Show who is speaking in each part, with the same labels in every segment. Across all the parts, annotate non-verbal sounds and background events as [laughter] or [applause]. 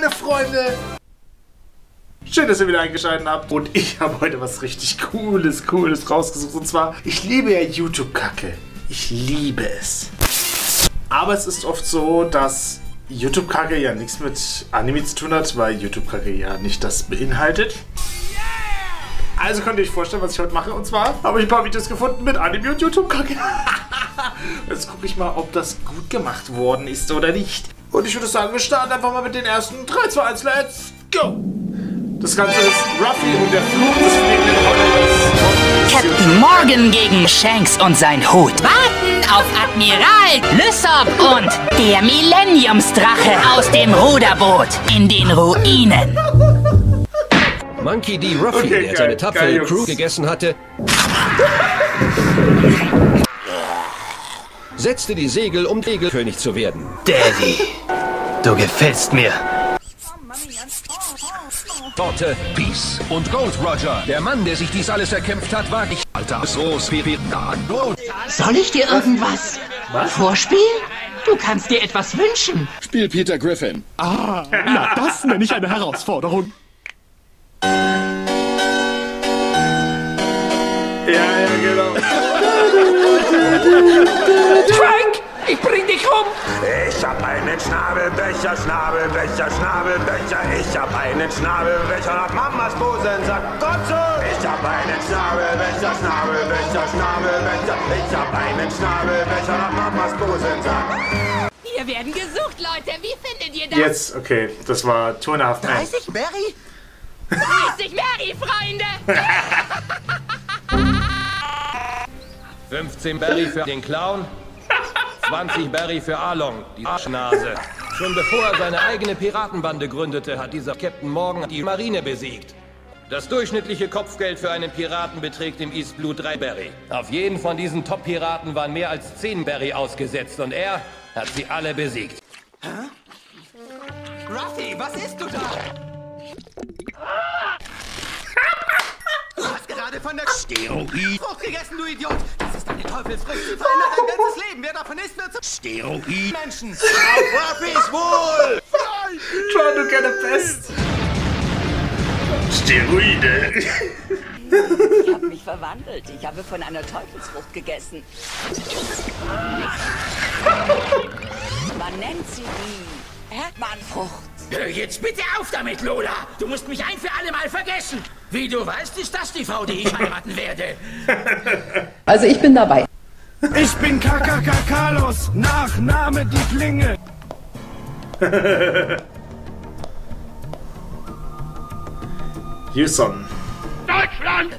Speaker 1: meine Freunde! Schön, dass ihr wieder eingeschaltet habt. Und ich habe heute was richtig Cooles, Cooles rausgesucht. Und zwar, ich liebe ja YouTube-Kacke. Ich liebe es. Aber es ist oft so, dass YouTube-Kacke ja nichts mit Anime zu tun hat, weil YouTube-Kacke ja nicht das beinhaltet. Also könnt ihr euch vorstellen, was ich heute mache. Und zwar habe ich ein paar Videos gefunden mit Anime und YouTube-Kacke. [laughs] Jetzt gucke ich mal, ob das gut gemacht worden ist oder nicht. Und ich würde sagen, wir starten einfach mal mit den ersten 3, 2, 1, let's go! Das Ganze ist Ruffy und der Fluch des fliegenden Rollers.
Speaker 2: Captain Morgan gegen Shanks und sein Hut. Warten auf Admiral Lysop und der Millenniumsdrache aus dem Ruderboot in den Ruinen.
Speaker 3: Monkey D. Ruffy,
Speaker 1: Okay,
Speaker 3: der
Speaker 1: geil,
Speaker 3: seine tapfere. Crew gegessen hatte, setzte die Segel, um Segelkönig zu werden.
Speaker 4: Daddy, du gefällst mir.
Speaker 3: Worte Peace und Gold Roger. Der Mann, der sich dies alles erkämpft hat, war ich. Alter, so
Speaker 5: Soll ich dir irgendwas vorspielen? Du kannst dir etwas wünschen.
Speaker 6: Spiel Peter Griffin.
Speaker 7: Na, das nenne ich eine Herausforderung.
Speaker 1: Ja.
Speaker 5: Frank, ich bring dich um.
Speaker 8: Ich hab einen Schnabelbecher, Schnabelbecher, Schnabelbecher. Ich hab einen Schnabelbecher nach Mamas Busensack. Gott so! Ich hab einen Schnabelbecher, Schnabelbecher, Schnabelbecher. Ich hab einen Schnabelbecher nach Mamas Busensack.
Speaker 9: Wir werden gesucht, Leute. Wie findet ihr das?
Speaker 1: Jetzt, okay, das war Two and a Half Men.
Speaker 5: 30 Barry?
Speaker 9: Grüß dich, Mary, Freunde. [laughs]
Speaker 3: 15 Berry für den Clown, 20 Berry für Arlong, die Arschnase. Schon bevor er seine eigene Piratenbande gründete, hat dieser Captain Morgan die Marine besiegt. Das durchschnittliche Kopfgeld für einen Piraten beträgt im East Blue 3 Berry. Auf jeden von diesen Top-Piraten waren mehr als 10 Berry ausgesetzt und er hat sie alle besiegt.
Speaker 5: Ruffy, was isst du da? Du hast gerade von der Steroid gegessen, du Idiot. Ist eine Teufelsfrucht. Sie verändert dein ganzes Leben. Wer davon isst, wird zu Steroid Menschen. Auf Ruffys Wohl.
Speaker 1: Try to get a best. Steroide.
Speaker 9: Ich habe mich verwandelt. Ich habe von einer Teufelsfrucht gegessen. Man nennt sie die Erdmannfrucht.
Speaker 4: Hör jetzt bitte auf damit, Lola. Du musst mich ein für alle Mal vergessen. Wie du weißt, ist das die Frau, die ich heiraten werde. [laughs]
Speaker 10: Also ich bin dabei.
Speaker 7: Ich bin KKK Carlos, Nachname die Klinge. [laughs]
Speaker 1: Houston.
Speaker 4: Deutschland!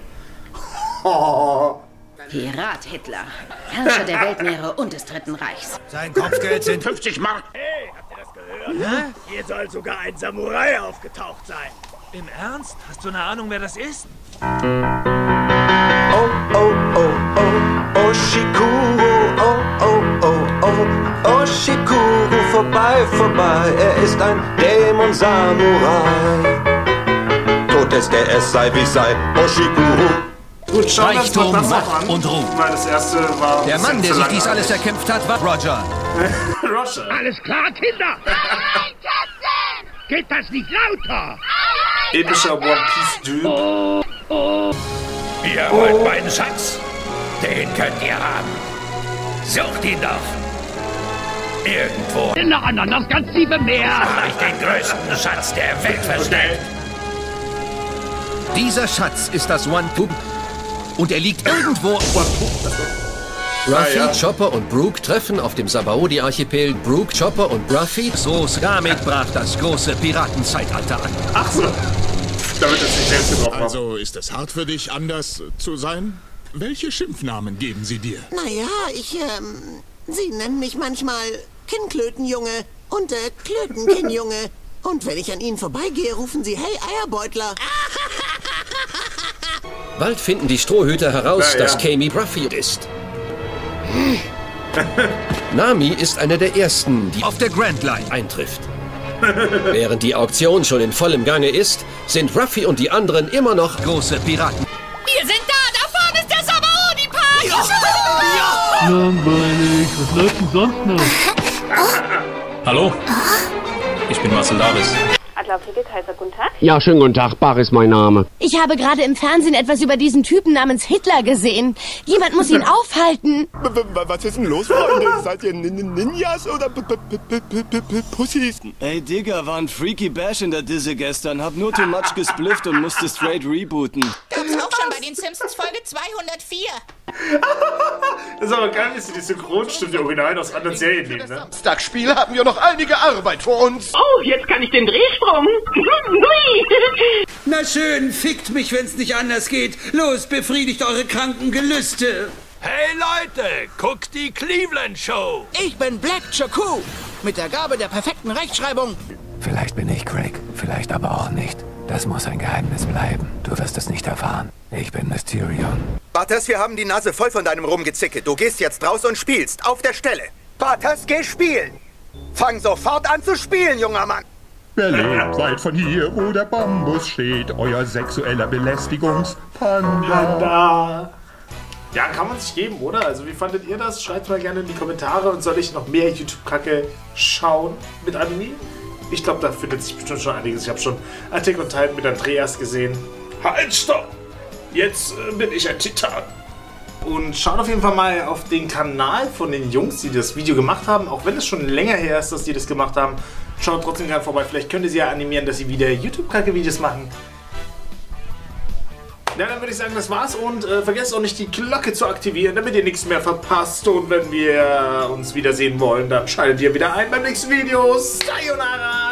Speaker 1: Oh. [laughs]
Speaker 9: Pirat Hitler. Herrscher der Weltmeere und des Dritten Reichs.
Speaker 4: Sein Kopfgeld sind 50 Mark. Hey, habt ihr das gehört? Hier soll sogar ein Samurai aufgetaucht sein.
Speaker 11: Im Ernst? Hast du eine Ahnung, wer das ist?
Speaker 8: Oh, oh, oh, oh, Oshikuro, oh, oh, oh, oh, Oshikuro, vorbei, vorbei, er ist ein Dämon-Samurai. Tot ist er, es sei wie sei, Oshikuro.
Speaker 1: Gut, schauen wir uns mal
Speaker 3: Reichtum,
Speaker 1: das
Speaker 3: Macht
Speaker 1: an.
Speaker 3: und Ruhm.
Speaker 1: Weil das erste war.
Speaker 3: Der Mann, der sich dies alles erkämpft hat, war Roger. [laughs]
Speaker 1: Roger.
Speaker 4: Alles klar, Kinder? Nein, Captain! Geht das nicht lauter?
Speaker 1: Epischer One Piece Dude.
Speaker 4: Ihr wollt meinen Schatz? Den könnt ihr haben. Sucht ihn doch. Irgendwo. In der Ananas ganz tiefe Meer. Habe ich den größten Schatz der Welt versteckt.
Speaker 3: Dieser Schatz ist das One Two und er liegt irgendwo. Ruffy,
Speaker 1: Ah, ja.
Speaker 3: Chopper und Brooke treffen auf dem Sabaody-Archipel Brooke, Chopper und Ruffy. So, damit brach das große Piratenzeitalter an.
Speaker 1: Ach so. Damit es nicht selbst getroffen hat.
Speaker 6: Also ist es hart für dich, anders zu sein? Welche Schimpfnamen geben sie dir?
Speaker 5: Naja, ich, ähm, sie nennen mich manchmal Kinnklötenjunge und äh, Klötenkinnjunge. [laughs] Und wenn ich an ihnen vorbeigehe, rufen sie, hey Eierbeutler. [laughs]
Speaker 3: Bald finden die Strohhüter heraus,
Speaker 1: Ja, ja.
Speaker 3: dass Kami Ruffy ist. Nami ist einer der ersten, die auf der Grand Line eintrifft. [laughs] Während die Auktion schon in vollem Gange ist, sind Ruffy und die anderen immer noch große Piraten.
Speaker 9: Wir sind da. Da vorne ist der Sabaody-Park.
Speaker 7: Langweilig, was läuft denn sonst noch?
Speaker 12: Hallo? Ich bin Marcel Davis. Klaus Kaiser, guten Tag.
Speaker 13: Ja, schönen guten Tag. Bach ist mein Name.
Speaker 12: Ich habe gerade im Fernsehen etwas über diesen Typen namens Hitler gesehen. Jemand muss ihn [laughs] aufhalten.
Speaker 14: Was ist denn los, Freunde? [laughs] Seid ihr Ninjas oder Pussys?
Speaker 15: Ey, Digga, war ein Freaky Bash in der Disse gestern. Hab nur too much gesplifft und musste straight rebooten.
Speaker 16: Schon bei den Simpsons Folge 204. [laughs]
Speaker 1: das ist aber geil, wie sie die Synchronstimme der Originalen aus anderen Serien nehmen, ne?
Speaker 14: Samstagspiel haben wir noch einige Arbeit vor uns.
Speaker 17: Oh, jetzt kann ich den Drehsprung. [laughs]
Speaker 18: Na schön, fickt mich, wenn's nicht anders geht. Los, befriedigt eure kranken Gelüste.
Speaker 3: Hey Leute, guckt die Cleveland Show.
Speaker 4: Ich bin Black Chaku mit der Gabe der perfekten Rechtschreibung.
Speaker 19: Vielleicht bin ich Craig, vielleicht aber auch nicht. Das muss ein Geheimnis bleiben. Du wirst es nicht erfahren. Ich bin Mysterion.
Speaker 5: Bartas, wir haben die Nase voll von deinem Rumgezicke. Du gehst jetzt raus und spielst. Auf der Stelle. Bartas, geh spielen. Fang sofort an zu spielen, junger Mann.
Speaker 6: Wer lebt weit von hier, wo der Bambus steht, euer sexueller Belästigungspanda.
Speaker 1: Ja, kann man sich geben, oder? Also wie fandet ihr das? Schreibt mal gerne in die Kommentare und soll ich noch mehr YouTube-Kacke schauen mit Anime? Ich glaube, da findet sich bestimmt schon einiges. Ich habe schon Attack on Titan mit Andreas gesehen. Halt, stopp! Jetzt äh, bin ich ein Titan. Und schaut auf jeden Fall mal auf den Kanal von den Jungs, die das Video gemacht haben. Auch wenn es schon länger her ist, dass die das gemacht haben. Schaut trotzdem gerne vorbei. Vielleicht könnt ihr sie ja animieren, dass sie wieder YouTube-Kacke-Videos machen. Ja, dann würde ich sagen, das war's und äh, vergesst auch nicht die Glocke zu aktivieren, damit ihr nichts mehr verpasst. Und wenn wir uns wiedersehen wollen, dann schaltet ihr wieder ein beim nächsten Video. Sayonara!